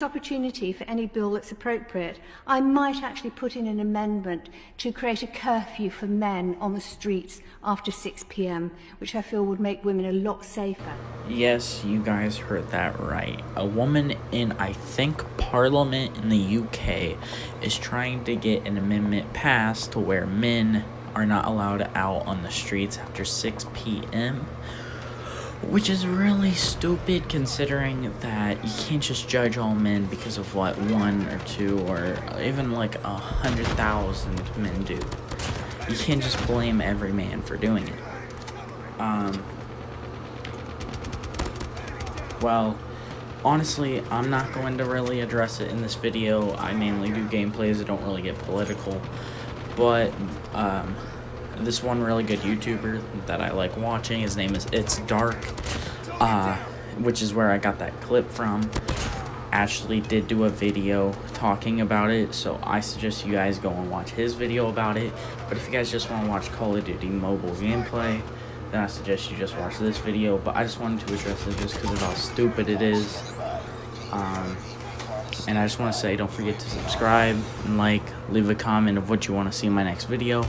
opportunity for any bill that's appropriate, I might actually put in an amendment to create a curfew for men on the streets after 6 p.m., which I feel would make women a lot safer. Yes, you guys heard that right. A woman in, I think, Parliament in the UK is trying to get an amendment passed to where men are not allowed out on the streets after 6 p.m which is really stupid considering that you can't just judge all men because of what one or two or even like a hundred thousand men do. You can't just blame every man for doing it. Um, well, honestly, I'm not going to really address it in this video. I mainly do gameplays, I don't really get political. But, um, this one really good YouTuber that I like watching. His name is It's Dark, uh, which is where I got that clip from. Ashley did do a video talking about it, so I suggest you guys go and watch his video about it. But if you guys just want to watch Call of Duty mobile gameplay, then I suggest you just watch this video. But I just wanted to address it just because of how stupid it is. Um, and I just want to say, don't forget to subscribe and like, leave a comment of what you want to see in my next video.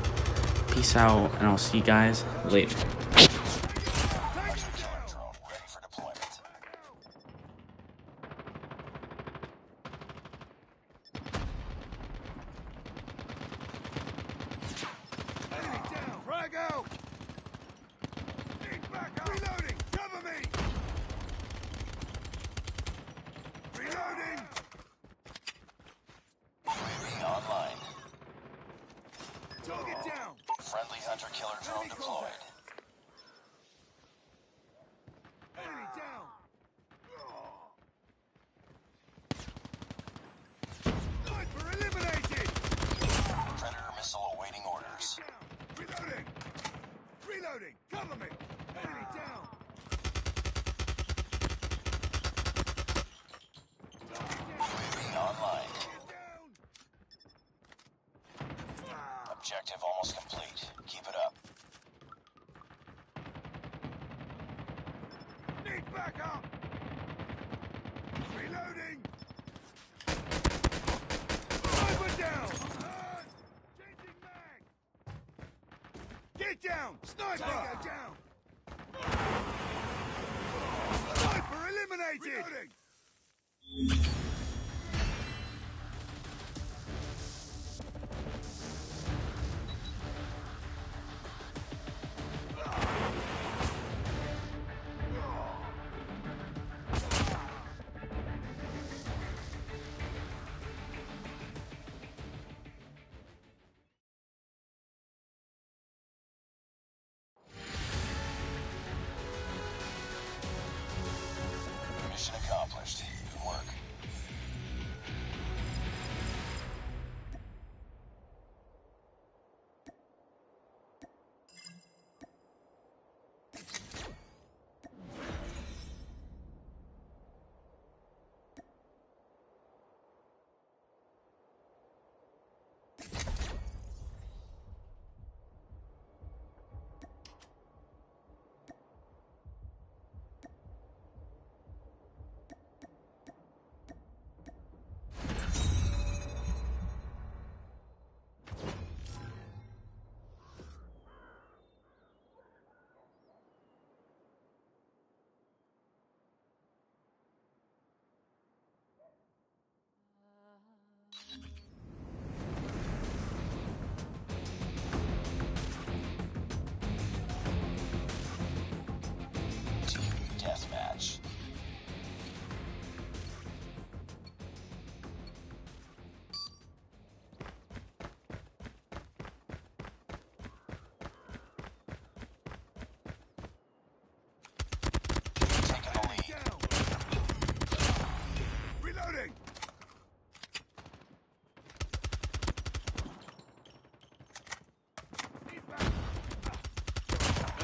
Peace out, and I'll see you guys later. Friendly hunter-killer drone deployed. Enemy down! Sniper eliminated! Predator missile awaiting orders. Reloading! Reloading! Cover me! Enemy down! online. Objective almost complete. Keep it up. Need backup! Reloading! Sniper down! Uh, changing mag! Get down! Sniper! Tango down! Sniper eliminated! Reloading!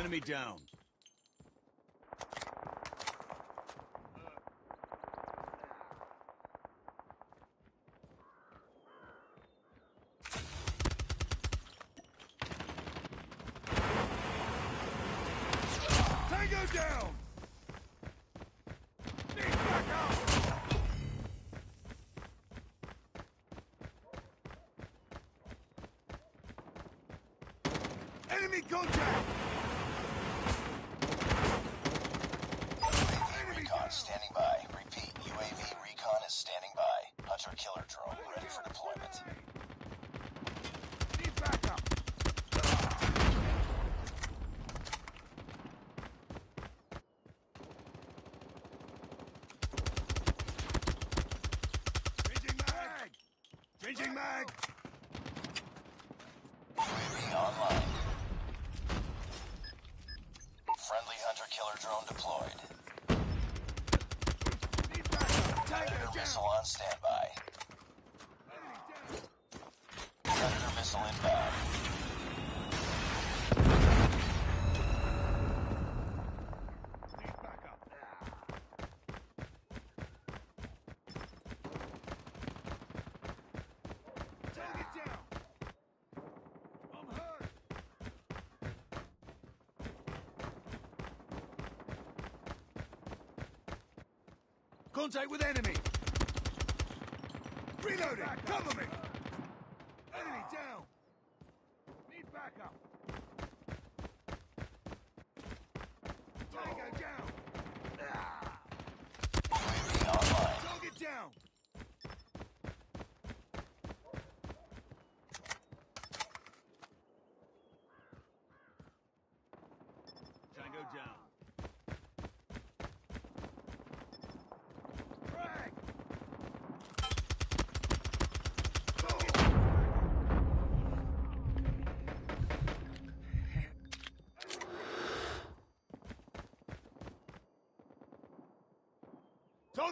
Enemy down. Enemy contact! on standby. Predator missile inbound. Contact with enemy! Reloading! Back Cover me! Enemy down! Need backup! Tango down! Ah! Target down!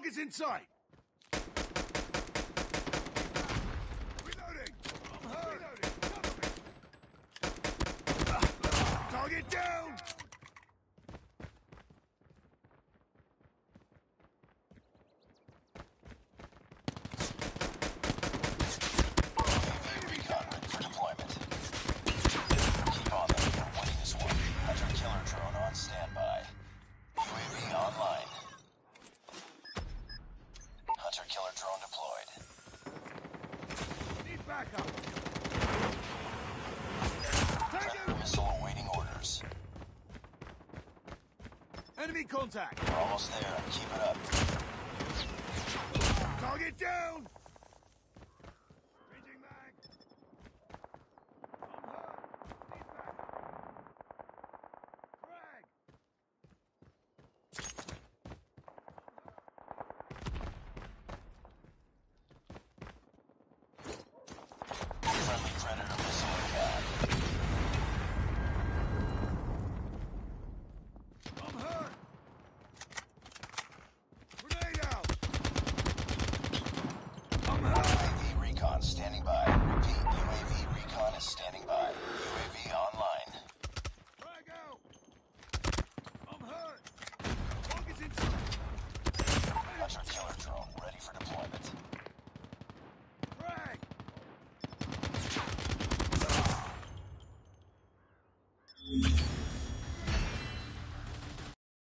dog is in sight. Enemy contact! We're almost there. Keep it up. Target down!